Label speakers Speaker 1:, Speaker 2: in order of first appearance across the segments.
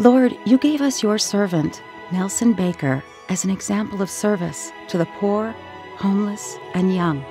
Speaker 1: Lord, you gave us your servant, Nelson Baker, as an example of service to the poor, homeless, and young.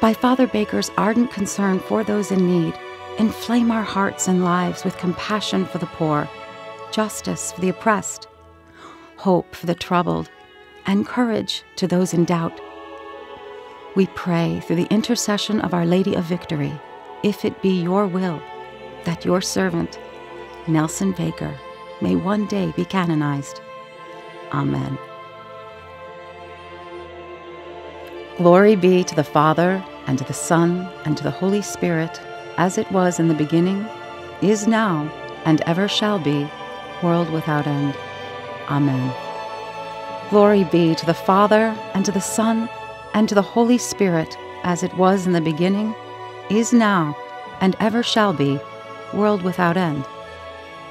Speaker 1: By Father Baker's ardent concern for those in need, inflame our hearts and lives with compassion for the poor, justice for the oppressed, hope for the troubled, and courage to those in doubt. We pray through the intercession of Our Lady of Victory, if it be your will, that your servant, Nelson Baker, may one day be canonized. Amen. Glory be to the Father, and to the Son, and to the Holy Spirit, as it was in the beginning, is now, and ever shall be, world without end. Amen. Glory be to the Father, and to the Son, and to the Holy Spirit, as it was in the beginning, is now, and ever shall be, world without end.